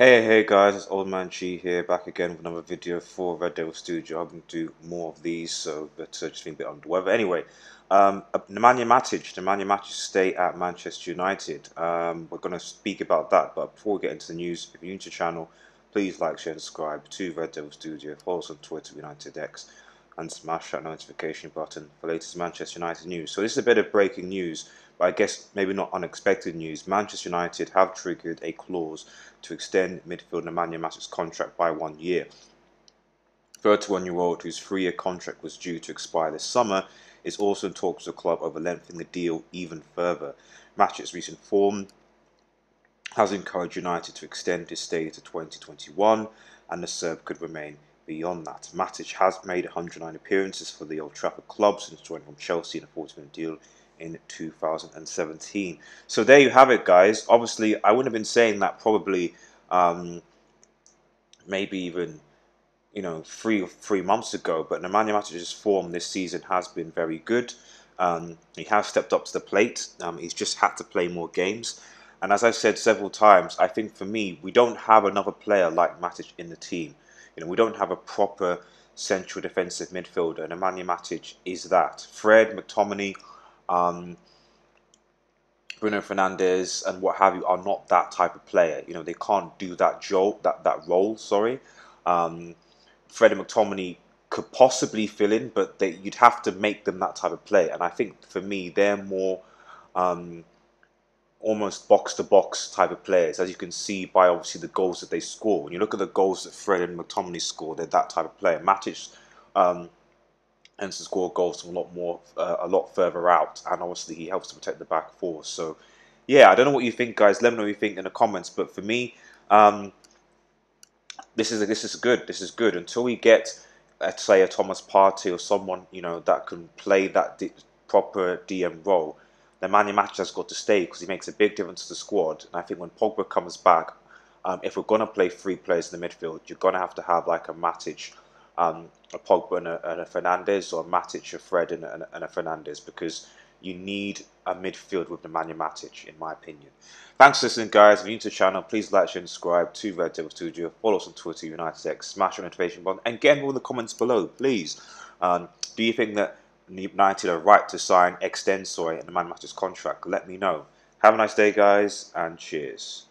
Hey, hey guys, it's Old Man Chi here, back again with another video for Red Devil Studio. I'm going to do more of these, so but uh, just being a bit under the weather. Anyway, um, uh, Nemanja Matic, Nemanja Matic stay at Manchester United. Um, we're going to speak about that, but before we get into the news, if you're new to the channel, please like, share, and subscribe to Red Devil Studio. Follow us on Twitter, UnitedX, and smash that notification button for latest Manchester United news. So this is a bit of breaking news but I guess maybe not unexpected news. Manchester United have triggered a clause to extend midfielder Nemanja Matic's contract by one year. 31-year-old whose three-year contract was due to expire this summer is also in talks with the club over lengthening the deal even further. Matic's recent form has encouraged United to extend his stay to 2021 and the Serb could remain beyond that. Matic has made 109 appearances for the Old Trafford club since joining from Chelsea in a 40 million deal in 2017. So there you have it, guys. Obviously, I wouldn't have been saying that probably um, maybe even you know three or three months ago. But Nemanja Matic's form this season has been very good. Um, he has stepped up to the plate. Um, he's just had to play more games. And as I've said several times, I think for me, we don't have another player like Matic in the team. You know, we don't have a proper central defensive midfielder. And Nemanja Matic is that. Fred, McTominay, um, Bruno Fernandes and what have you are not that type of player. You know, they can't do that job, that that role. Sorry, um, Freddie McTominay could possibly fill in, but they, you'd have to make them that type of player. And I think for me, they're more um, almost box to box type of players, as you can see by obviously the goals that they score. When you look at the goals that Fred and McTominay score, they're that type of player. Matic um, and to score goals from a lot more, uh, a lot further out. And obviously, he helps to protect the back four. So, yeah, I don't know what you think, guys. Let me know what you think in the comments. But for me, um, this is this is good. This is good until we get, let's say, a Thomas Partey or someone you know that can play that proper DM role. Nemanja Matic has got to stay because he makes a big difference to the squad. And I think when Pogba comes back, um, if we're going to play three players in the midfield, you're going to have to have like a Matic um, a Pogba and a, and a, Fernandes or a Matic, a Fred and a, and a Fernandes because you need a midfield with Nemanja Matic, in my opinion. Thanks for listening, guys. If you're new to the channel, please like, share, and subscribe to Red Devil Studio. Follow us on Twitter, United UnitedX, smash the notification button, and get all in the comments below, please. Um, do you think that United are right to sign, extend, Nemanja Matic's contract? Let me know. Have a nice day, guys, and cheers.